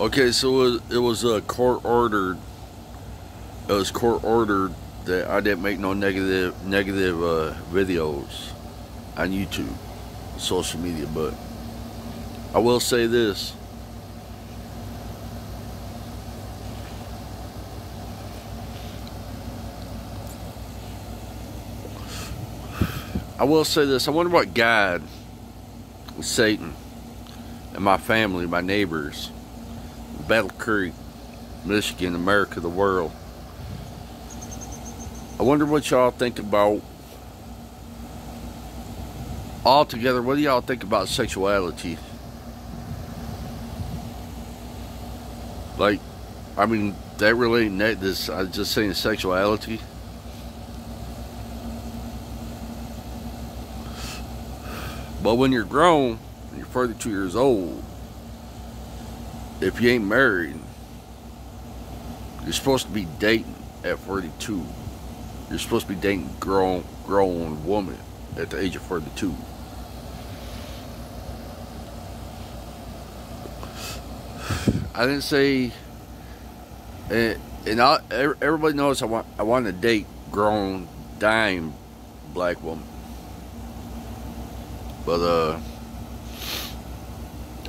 Okay, so it was, a uh, court ordered. It was court ordered that I didn't make no negative negative uh, videos on YouTube, social media. But I will say this: I will say this. I wonder what God, Satan, and my family, my neighbors, Battle Creek, Michigan, America, the world. I wonder what y'all think about altogether. What do y'all think about sexuality? Like, I mean, that really that. This I was just saying sexuality. But when you're grown, you're 42 years old, if you ain't married, you're supposed to be dating at 42. You're supposed to be dating grown grown woman at the age of 42. I didn't say, and, and I, everybody knows I want I want to date grown, dying black woman. But uh,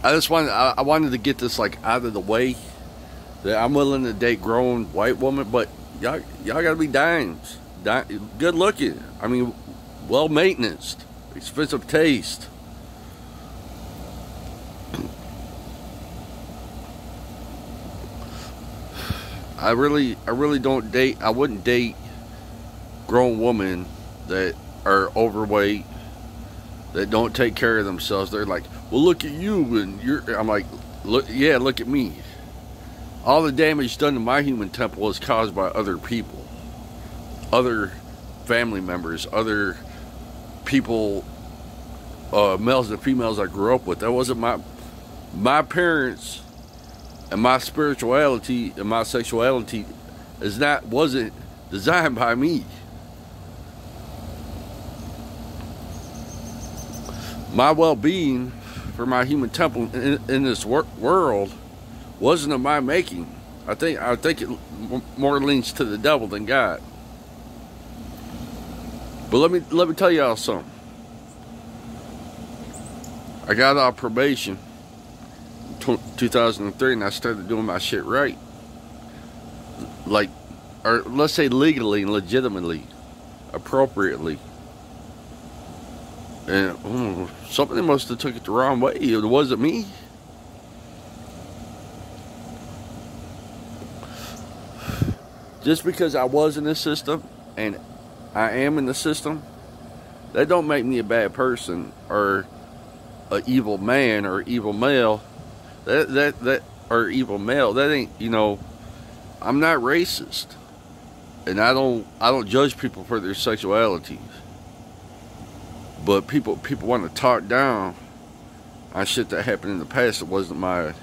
I just wanted I, I wanted to get this like out of the way. That I'm willing to date grown white woman, but y'all y'all gotta be dimes, di- good looking. I mean, well maintenance, expensive taste. I really, I really don't date. I wouldn't date grown women that are overweight that don't take care of themselves. They're like, well, look at you, and you're. I'm like, look, yeah, look at me. All the damage done to my human temple is caused by other people, other family members, other people, uh, males and females I grew up with. That wasn't my my parents, and my spirituality and my sexuality is not wasn't designed by me. My well-being for my human temple in, in this wor- world wasn't of my making. I think I think it more leans to the devil than God. But let me let me tell y'all something. I got off probation in 2003 and I started doing my shit right. Like or let's say legally and legitimately, appropriately. And oh, somebody must have took it the wrong way. It wasn't me. Just because I was in the system and I am in the system, that don't make me a bad person or a evil man or evil male. That that that or evil male. That ain't you know. I'm not racist, and I don't I don't judge people for their sexuality. But people people want to talk down on shit that happened in the past. It wasn't my it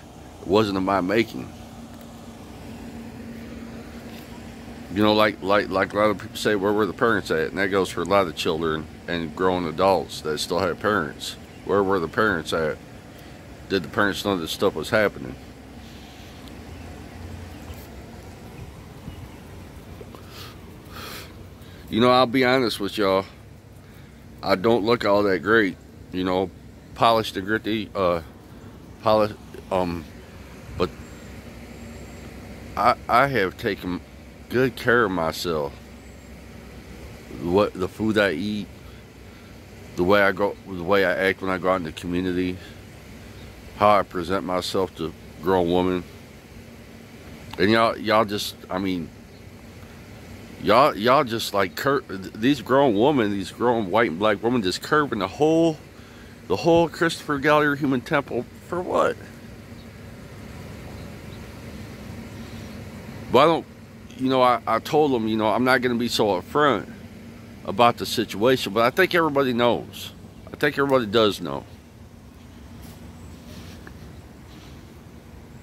wasn't of my making. You know, like like like a lot of people say, where were the parents at? And that goes for a lot of children and grown adults that still have parents. Where were the parents at? Did the parents know this stuff was happening? You know, I'll be honest with y'all. I don't look all that great, you know, polished and gritty, uh, polish, um, but I I have taken good care of myself. What the food I eat, the way I go, the way I act when I go out in the community, how I present myself to grown women, and y'all y'all just, I mean, Y'all, y'all just like cur- these grown women, these grown white and black women, just curving the whole, the whole Christopher Golyar Human Temple for what? But I don't, you know, I, I told them, you know, I'm not going to be so upfront about the situation, but I think everybody knows. I think everybody does know.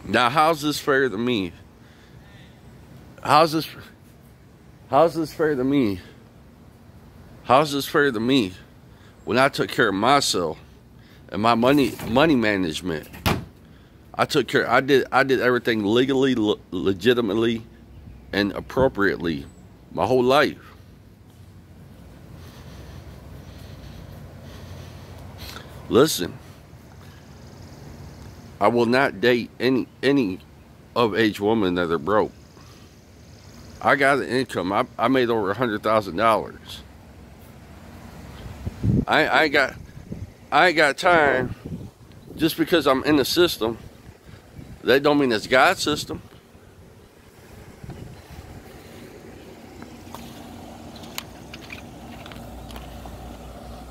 Now, how's this fair to me? How's this? How's this fair to me? How's this fair to me when I took care of myself and my money money management? I took care. I did. I did everything legally, le legitimately, and appropriately, my whole life. Listen, I will not date any any of age woman that are broke. I got an income. I, I made over a hundred thousand dollars. I I got I ain't got time just because I'm in the system. That don't mean it's God's system.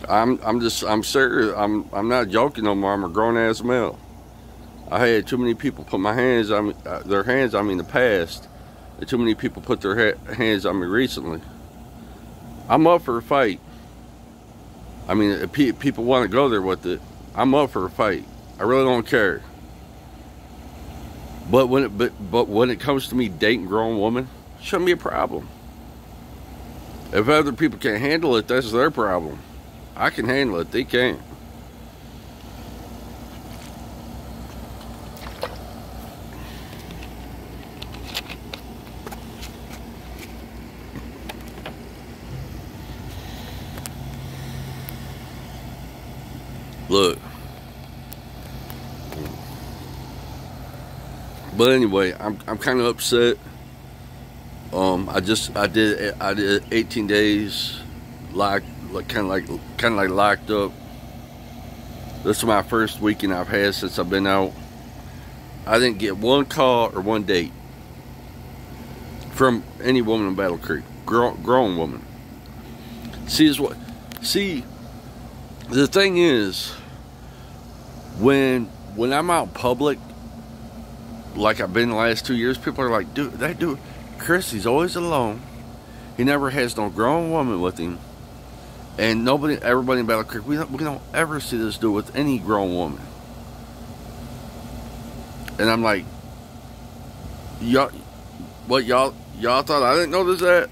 I'm I'm just I'm serious. I'm I'm not joking no more. I'm a grown ass male. I had too many people put my hands on me, uh, their hands on me in the past, too many people put their ha hands on me recently. I'm up for a fight. I mean, if pe people want to go there with it, I'm up for a fight. I really don't care. But when it but but when it comes to me dating grown woman, shouldn't be a problem. If other people can't handle it, that's their problem. I can handle it. They can't. Look. But anyway, I'm I'm kind of upset. Um, I just I did I did 18 days, like like kind of like kind of like locked up. This is my first weekend I've had since I've been out. I didn't get one call or one date from any woman in Battle Creek, grown, grown woman. See is what see. The thing is, when when I'm out public, like I've been the last two years, people are like, dude, that dude, Chris, he's always alone. He never has no grown woman with him. And nobody, everybody in Battle Creek, we don't, we don't ever see this dude with any grown woman. And I'm like, y'all, what y'all, y'all thought I didn't notice that?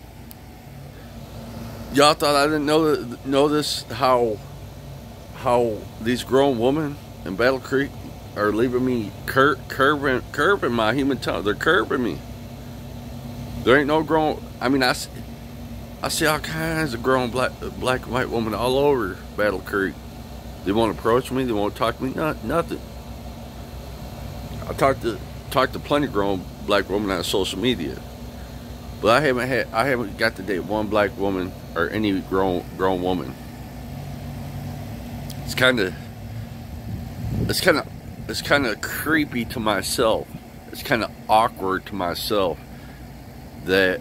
Y'all thought I didn't know this how, how these grown women in Battle Creek are leaving me cur curving, my human tongue. They're curving me. There ain't no grown. I mean, I, I see all kinds of grown black, black and white women all over Battle Creek. They won't approach me. They won't talk to me. Not nothing. I talked to talked to plenty of grown black women on social media, but I haven't had I haven't got to date one black woman or any grown grown woman. It's kind of it's kind of it's kind of creepy to myself. It's kind of awkward to myself that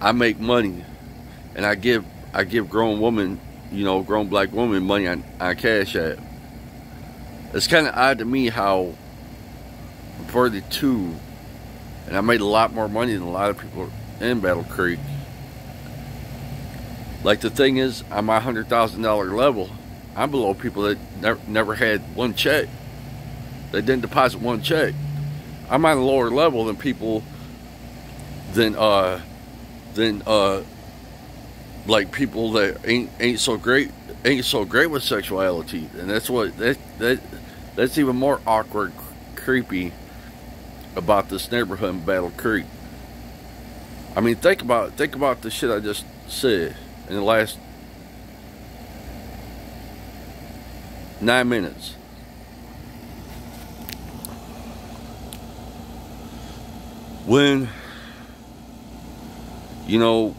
I make money and I give I give grown woman, you know, grown black woman money on, on Cash App. It's kind of odd to me how I'm 42 and I made a lot more money than a lot of people in Battle Creek. Like the thing is, on my hundred thousand dollar level, I'm below people that never, never had one check. They didn't deposit one check. I'm on a lower level than people than uh than uh like people that ain't ain't so great ain't so great with sexuality and that's what that that that's even more awkward creepy about this neighborhood in Battle Creek. I mean think about think about the shit I just said in the last nine minutes. When, you know,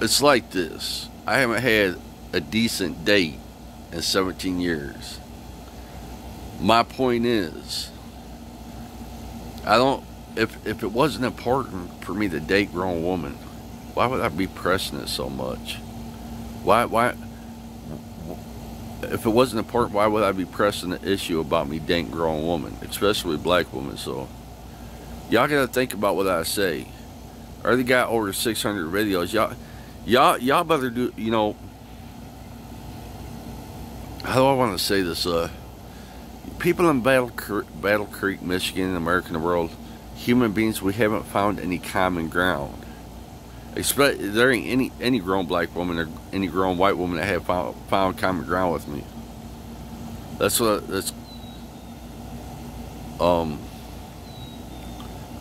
it's like this. I haven't had a decent date in 17 years. My point is, I don't, if, if it wasn't important for me to date grown woman, why would I be pressing it so much? Why, why, if it wasn't important, why would I be pressing the issue about me dating grown woman, especially black women? So, y'all gotta think about what I say. I already got over 600 videos. Y'all, y'all, y'all better do. You know, how do I want to say this? Uh, people in Battle Creek, Battle Creek, Michigan, America, the world, human beings, we haven't found any common ground. Expect there ain't any any grown black woman or any grown white woman that have found, found common ground with me. That's what that's Um,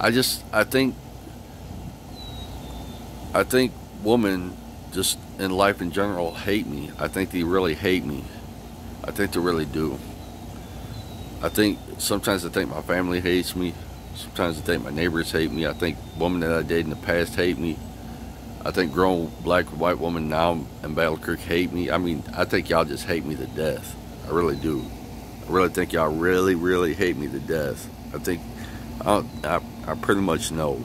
I just, I think, I think women just in life in general hate me. I think they really hate me. I think they really do. I think sometimes I think my family hates me. Sometimes I think my neighbors hate me. I think women that I dated in the past hate me. I think grown black or white women now in Battle Creek hate me. I mean, I think y'all just hate me to death. I really do. I really think y'all really, really hate me to death. I think I, I, I pretty much know.